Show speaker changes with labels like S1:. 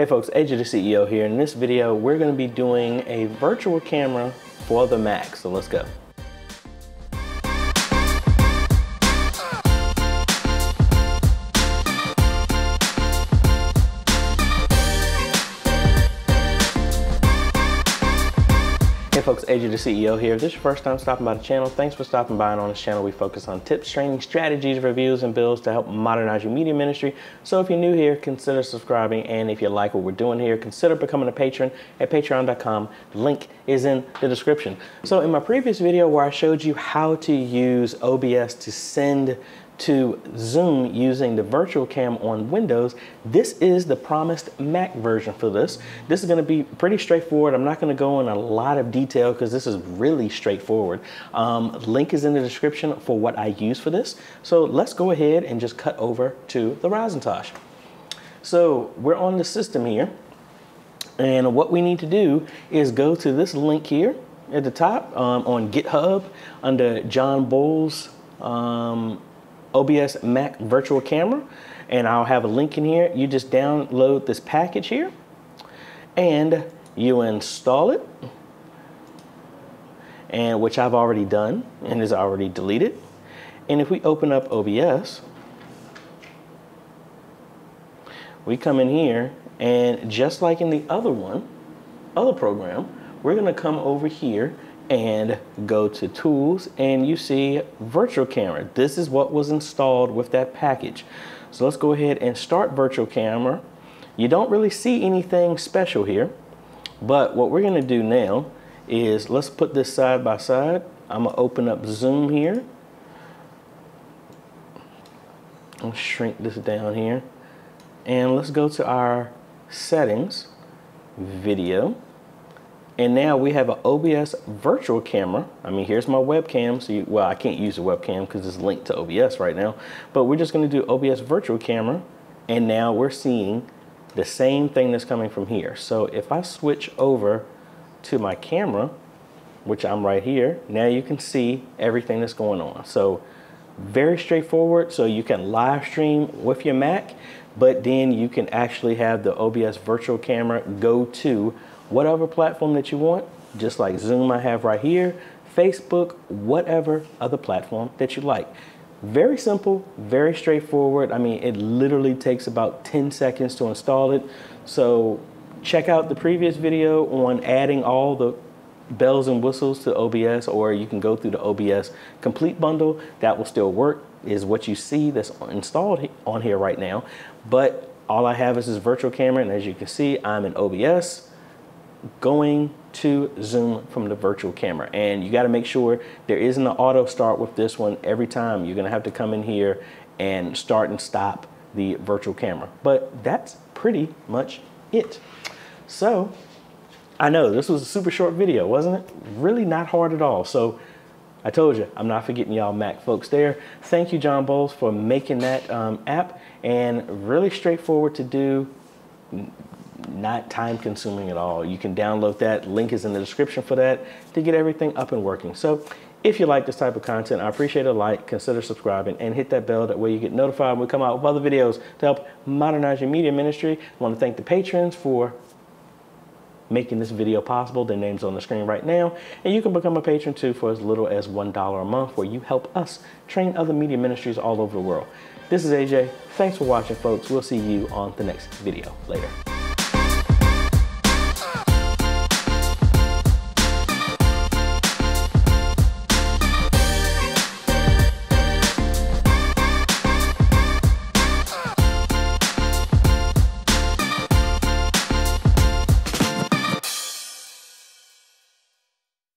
S1: Hey folks, AJ the CEO here. In this video, we're gonna be doing a virtual camera for the Mac, so let's go. Hey folks, AJ the CEO here. If this is your first time stopping by the channel, thanks for stopping by. And on this channel, we focus on tips, training, strategies, reviews, and builds to help modernize your media ministry. So if you're new here, consider subscribing. And if you like what we're doing here, consider becoming a patron at patreon.com. Link is in the description. So in my previous video where I showed you how to use OBS to send to Zoom using the virtual cam on Windows, this is the promised Mac version for this. This is gonna be pretty straightforward. I'm not gonna go in a lot of detail because this is really straightforward. Um, link is in the description for what I use for this. So let's go ahead and just cut over to the Razentosh. So we're on the system here. And what we need to do is go to this link here at the top um, on GitHub under John Boiles um, OBS Mac virtual camera and I'll have a link in here. You just download this package here and you install it and which I've already done and is already deleted. And if we open up OBS, we come in here and just like in the other one, other program, we're gonna come over here and go to tools and you see virtual camera. This is what was installed with that package. So let's go ahead and start virtual camera. You don't really see anything special here, but what we're gonna do now is let's put this side by side. I'm gonna open up Zoom here. I'll shrink this down here. And let's go to our settings, video. And now we have an OBS virtual camera. I mean, here's my webcam. So, you, well, I can't use a webcam because it's linked to OBS right now. But we're just going to do OBS virtual camera. And now we're seeing the same thing that's coming from here. So if I switch over to my camera, which I'm right here, now you can see everything that's going on. So very straightforward. So you can live stream with your Mac, but then you can actually have the OBS virtual camera go to whatever platform that you want, just like Zoom I have right here, Facebook, whatever other platform that you like. Very simple, very straightforward. I mean, it literally takes about 10 seconds to install it. So check out the previous video on adding all the bells and whistles to OBS, or you can go through the OBS complete bundle. That will still work, is what you see that's installed on here right now. But all I have is this virtual camera, and as you can see, I'm in OBS going to zoom from the virtual camera. And you got to make sure there isn't an auto start with this one every time. You're to have to come in here and start and stop the virtual camera. But that's pretty much it. So I know this was a super short video, wasn't it? Really not hard at all. So I told you, I'm not forgetting y'all Mac folks there. Thank you, John Boiles, for making that um, app and really straightforward to do not time consuming at all. You can download that. Link is in the description for that to get everything up and working. So if you like this type of content, I appreciate a like, consider subscribing, and hit that bell. That way you get notified when we come out with other videos to help modernize your media ministry. I want to thank the patrons for making this video possible. Their name's on the screen right now. And you can become a patron too for as little as $1 a month where you help us train other media ministries all over the world. This is AJ. Thanks for watching, folks. We'll see you on the next video. Later.